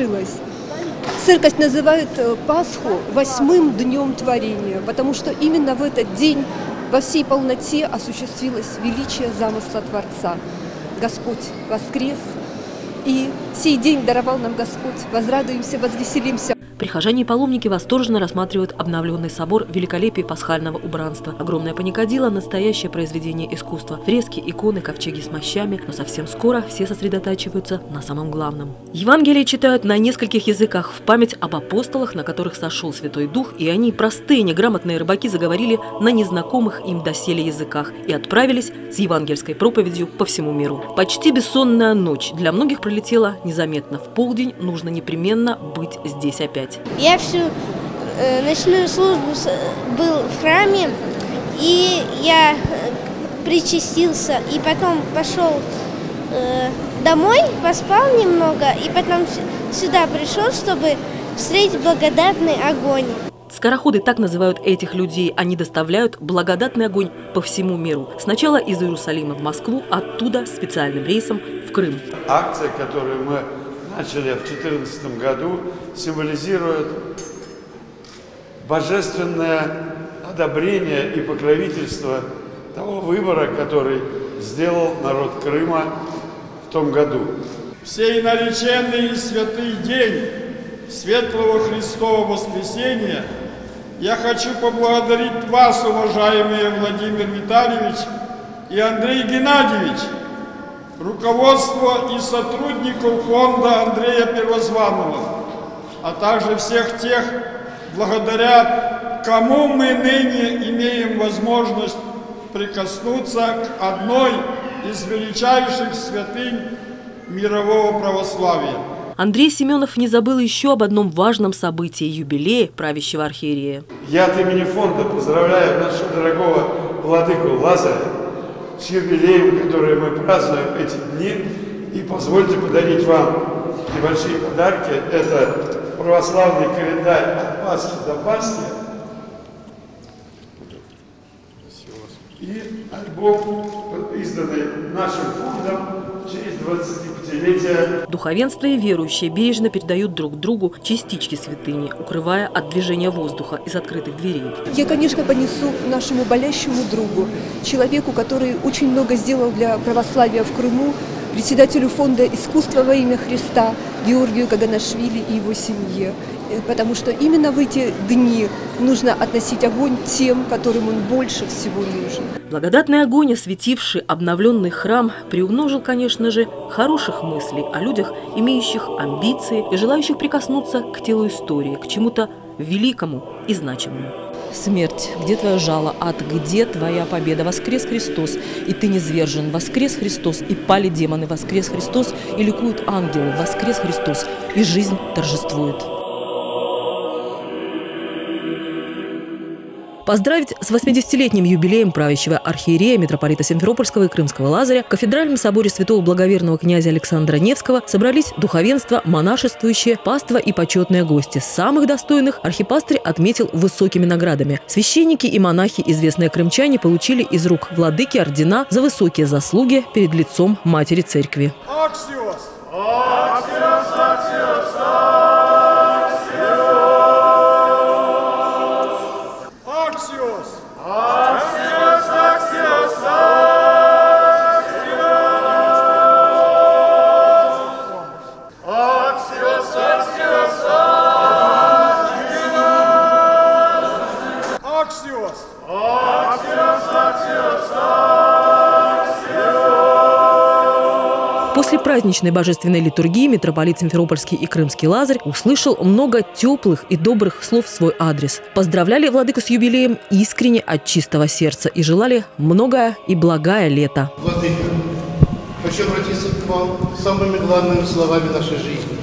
Свершилось. Церковь называет э, Пасху восьмым днем творения, потому что именно в этот день во всей полноте осуществилось величие замысла Творца. Господь воскрес, и сей день даровал нам Господь. Возрадуемся, возвеселимся. Прихожане и паломники восторженно рассматривают обновленный собор великолепия пасхального убранства. Огромное паникадило – настоящее произведение искусства. Фрески, иконы, ковчеги с мощами. Но совсем скоро все сосредотачиваются на самом главном. Евангелие читают на нескольких языках в память об апостолах, на которых сошел Святой Дух, и они, простые, неграмотные рыбаки, заговорили на незнакомых им доселе языках и отправились с евангельской проповедью по всему миру. Почти бессонная ночь для многих пролетела незаметно. В полдень нужно непременно быть здесь опять делать? Я всю э, ночную службу с, был в храме, и я э, причастился, и потом пошел э, домой, поспал немного, и потом сюда пришел, чтобы встретить благодатный огонь. Скороходы так называют этих людей. Они доставляют благодатный огонь по всему миру. Сначала из Иерусалима в Москву, оттуда специальным рейсом в Крым. Акция, которую мы начали в 2014 году, символизирует божественное одобрение и покровительство того выбора, который сделал народ Крыма в том году. В сей нареченный святый день Светлого Христова Воскресения я хочу поблагодарить вас, уважаемые Владимир Витальевич и Андрей Геннадьевич, руководство и сотрудников фонда Андрея Первозванного, а также всех тех, благодаря кому мы ныне имеем возможность прикоснуться к одной из величайших святынь мирового православия. Андрей Семенов не забыл еще об одном важном событии – юбилее правящего архиерея. Я от имени фонда поздравляю нашего дорогого владыку Лазаря с юбилеем, который мы празднуем эти дни. И позвольте подарить вам небольшие подарки. Это православный календарь от Пасхи до Пасхи. И альбом, изданный нашим фондом через 25-летие. Духовенство и верующие бережно передают друг другу частички святыни, укрывая от движения воздуха из открытых дверей. Я, конечно, понесу нашему болящему другу, человеку, который очень много сделал для православия в Крыму, председателю фонда «Искусство во имя Христа» Георгию Каганашвили и его семье. Э, потому что именно в эти дни нужно относить огонь тем, которым он больше всего нужен. Благодатный огонь, осветивший обновленный храм, приумножил, конечно же, хороших мыслей о людях, имеющих амбиции и желающих прикоснуться к телу истории, к чему-то великому и значимому. Смерть, где твое жало, ад, где твоя победа? Воскрес Христос, и ты не звержен. Воскрес Христос, и пали демоны. Воскрес Христос, и ликуют ангелы. Воскрес Христос, и жизнь торжествует. Поздравить с 80-летним юбилеем правящего архиерея митрополита Симферопольского и Крымского Лазаря в кафедральном соборе святого благоверного князя Александра Невского собрались духовенство, монашествующие, паства и почетные гости. Самых достойных архипастырь отметил высокими наградами. Священники и монахи, известные крымчане, получили из рук владыки ордена за высокие заслуги перед лицом Матери Церкви. Аксиос! Аксиос! После праздничной божественной литургии митрополит Симферопольский и Крымский Лазарь услышал много теплых и добрых слов в свой адрес. Поздравляли владыку с юбилеем искренне от чистого сердца и желали многое и благое лето. Владыка, хочу обратиться к вам самыми главными словами нашей жизни.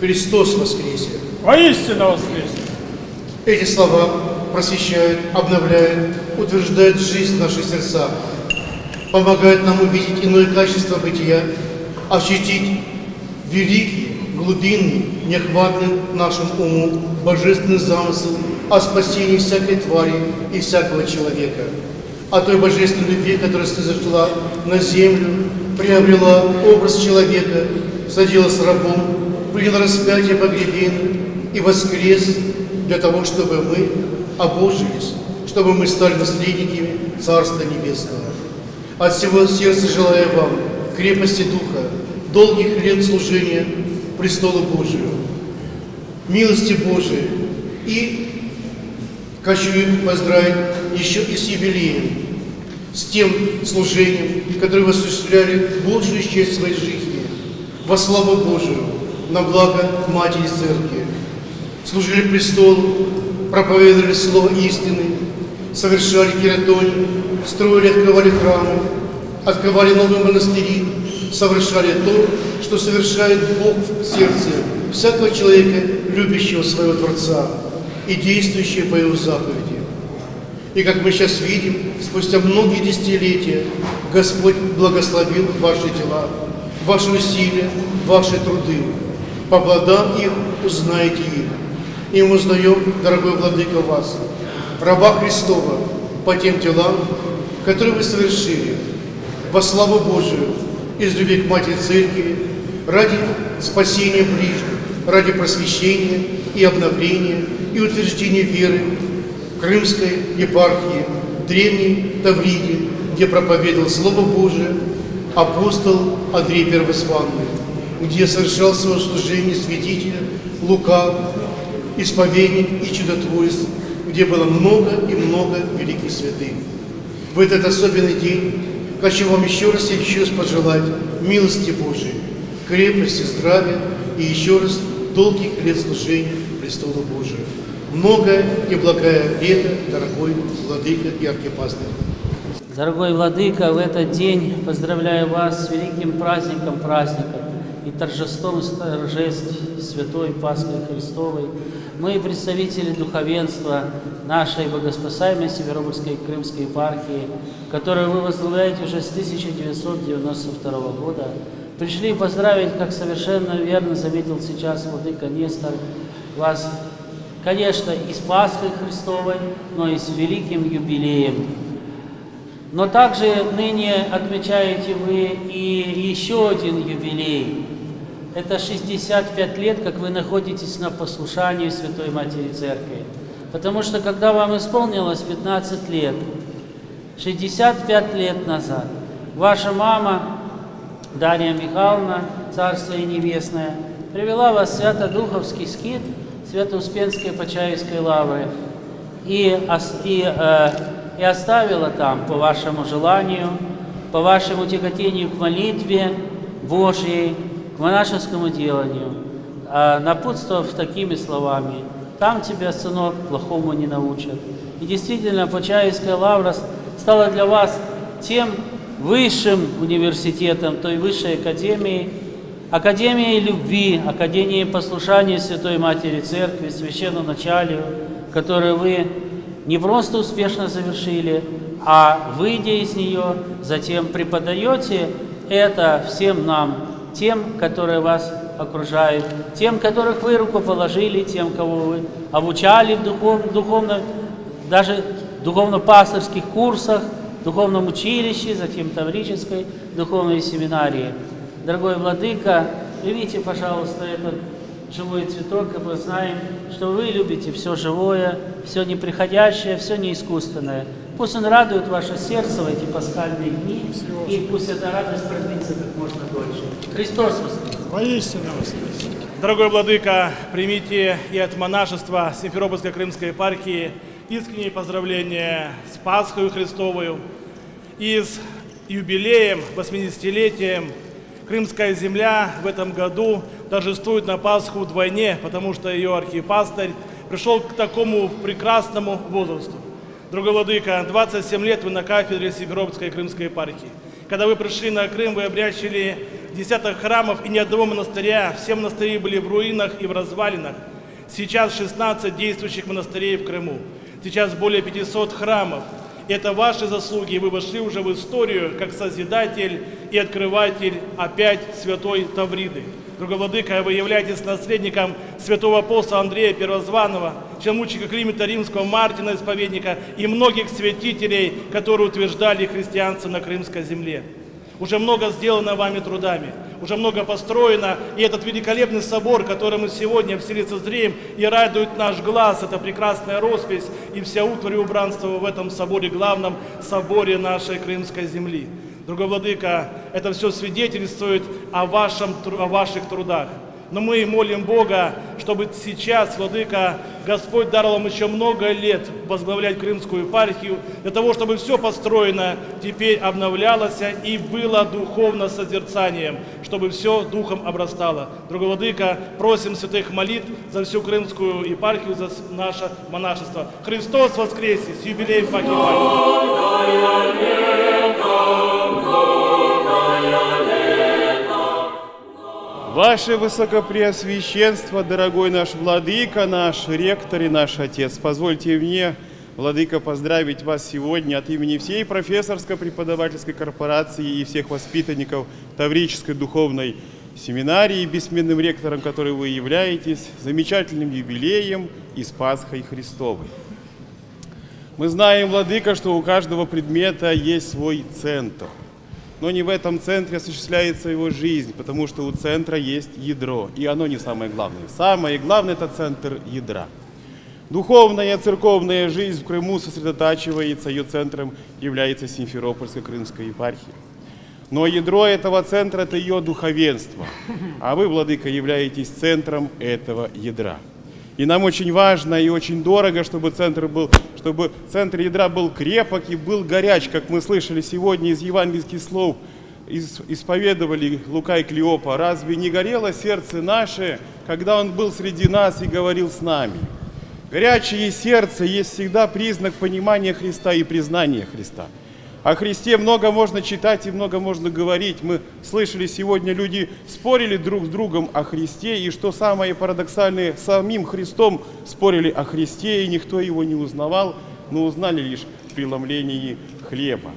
Христос воскресе! Воистину воскресе! Эти слова просвещают, обновляют, утверждают жизнь в наших сердцах, помогают нам увидеть иное качество бытия, ощутить великие, глубинный, неохватный нашим уму божественный замысел о спасении всякой твари и всякого человека, о той божественной любви, которая снизошла на землю, приобрела образ человека, садилась рабом, приняла распятие погребение и воскрес для того, чтобы мы обожились, чтобы мы стали наследниками Царства Небесного. От всего сердца желаю вам крепости Духа, долгих лет служения престолу Божию, милости Божией и хочу поздравить еще и с юбилеем, с тем служением, которое вы осуществляли большую часть своей жизни во славу Божию, на благо Матери Церкви. Служили престолу, проповедовали Слово истины, совершали кератонию, строили, открывали храмы, открывали новые монастыри, совершали то, что совершает Бог в сердце всякого человека, любящего своего Творца и действующего по Его заповеди. И как мы сейчас видим, спустя многие десятилетия Господь благословил ваши дела, ваши усилия, ваши труды. По плодам их узнаете их. И мы узнаем, дорогой Владыка, вас, раба Христова, по тем делам, которые вы совершили, во славу Божию, из любви к Матери Церкви, ради спасения ближних, ради просвещения и обновления и утверждения веры Крымской епархии, древней Тавриде, где проповедовал Слово Божие апостол Андрей Первозванный, где совершал свое служение святителя Лука, исповедник и чудотворец, где было много и много великих святых. В этот особенный день хочу вам еще раз и еще раз пожелать милости Божией, крепости, здравия и еще раз долгих лет служения престолу Божию. Многое и благое лето, дорогой владыка и архипастырь. Дорогой Владыка, в этот день поздравляю вас с великим праздником праздников и торжеством торжеств Святой Пасхи Христовой. Мы, представители духовенства нашей богоспасаемой Северобургской Крымской епархии, которую вы возглавляете уже с 1992 года, пришли поздравить, как совершенно верно заметил сейчас Владыка Нестор, вас, конечно, и с Пасхой Христовой, но и с великим юбилеем. Но также ныне отмечаете вы и еще один юбилей. Это 65 лет, как вы находитесь на послушании Святой Матери Церкви. Потому что когда вам исполнилось 15 лет, 65 лет назад, ваша мама Дарья Михайловна, Царство и Небесное, привела вас в Свято-Духовский скит Свято-Успенской Почаевской лавры и, и, э, и оставила там по вашему желанию, по вашему тяготению к молитве Божьей, монашескому деланию, э, напутствовав такими словами «Там тебя, сынок, плохому не научат». И действительно, Почаевская лавра стала для вас тем высшим университетом, той высшей академией, Академией любви, Академией послушания Святой Матери Церкви, Священному Началию, которую вы не просто успешно завершили, а выйдя из нее, затем преподаете это всем нам, тем, которые вас окружают, тем, которых вы руку положили, тем, кого вы обучали в духов, духовно, даже духовно-пасторских курсах, духовном училище, затем Таврической духовной семинарии. Дорогой Владыка, примите, пожалуйста, этот живой цветок, и мы знаем, что вы любите все живое, все неприходящее, все неискусственное. Пусть он радует ваше сердце в эти пасхальные дни, и пусть эта радость продлится можно дольше. Христос воскрес! Воистину воскрес! Дорогой Владыка, примите и от монашества Симферопольской Крымской епархии искренние поздравления с Пасхой Христовою и с юбилеем, 80-летием. Крымская земля в этом году торжествует на Пасху вдвойне, потому что ее архипастырь пришел к такому прекрасному возрасту. Другой Владыка, 27 лет вы на кафедре Симферопольской Крымской епархии. Когда вы пришли на Крым, вы обрящили десяток храмов и ни одного монастыря. Все монастыри были в руинах и в развалинах. Сейчас 16 действующих монастырей в Крыму. Сейчас более 500 храмов. Это ваши заслуги, и вы вошли уже в историю как созидатель и открыватель опять святой Тавриды. Друговладыка, вы являетесь наследником святого апостола Андрея Первозванного, челмучика Климета Римского, Мартина Исповедника и многих святителей, которые утверждали христианство на Крымской земле. Уже много сделано вами трудами, уже много построено, и этот великолепный собор, который мы сегодня в селе зреем и радует наш глаз, это прекрасная роспись и вся утварь и убранство в этом соборе, главном соборе нашей крымской земли. Другой владыка, это все свидетельствует о, вашем, о ваших трудах. Но мы молим Бога, чтобы сейчас, Владыка, Господь дал вам еще много лет возглавлять Крымскую епархию, для того, чтобы все построено теперь обновлялось и было духовно созерцанием, чтобы все духом обрастало. Другой Владыка, просим святых молитв за всю Крымскую епархию, за наше монашество. Христос воскресе! С юбилеем Паки Ваше Высокопреосвященство, дорогой наш Владыка, наш ректор и наш Отец, позвольте мне, Владыка, поздравить вас сегодня от имени всей профессорско-преподавательской корпорации и всех воспитанников Таврической духовной семинарии, бессменным ректором, который вы являетесь, замечательным юбилеем и Пасхой Христовой. Мы знаем, Владыка, что у каждого предмета есть свой центр – но не в этом центре осуществляется его жизнь, потому что у центра есть ядро, и оно не самое главное. Самое главное – это центр ядра. Духовная церковная жизнь в Крыму сосредотачивается, ее центром является Симферопольская Крымская епархия. Но ядро этого центра – это ее духовенство, а вы, Владыка, являетесь центром этого ядра. И нам очень важно и очень дорого, чтобы центр, был, чтобы центр ядра был крепок и был горяч, как мы слышали сегодня из евангельских слов, исповедовали Лука и Клеопа. Разве не горело сердце наше, когда он был среди нас и говорил с нами? Горячее сердце есть всегда признак понимания Христа и признания Христа. О Христе много можно читать и много можно говорить. Мы слышали сегодня, люди спорили друг с другом о Христе, и что самое парадоксальное, самим Христом спорили о Христе, и никто его не узнавал, но узнали лишь в преломлении хлеба.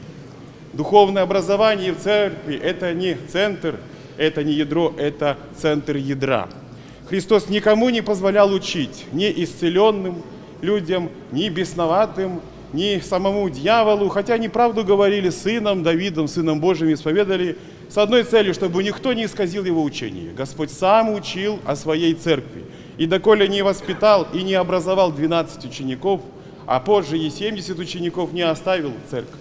Духовное образование в церкви – это не центр, это не ядро, это центр ядра. Христос никому не позволял учить, ни исцеленным людям, ни бесноватым, ни самому дьяволу, хотя они правду говорили сыном Давидом, сыном Божьим исповедали, с одной целью, чтобы никто не исказил его учение. Господь сам учил о своей церкви. И доколе не воспитал и не образовал 12 учеников, а позже и 70 учеников не оставил церковь.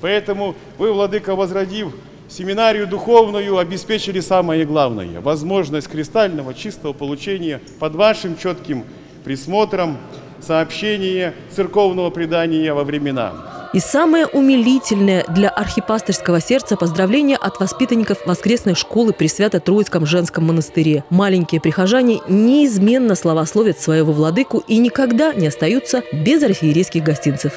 Поэтому вы, Владыка, возродив семинарию духовную, обеспечили самое главное – возможность кристального чистого получения под вашим четким присмотром сообщение церковного предания во времена. И самое умилительное для архипасторского сердца поздравление от воспитанников воскресной школы при Свято-Троицком женском монастыре. Маленькие прихожане неизменно славословят своего владыку и никогда не остаются без архиерейских гостинцев.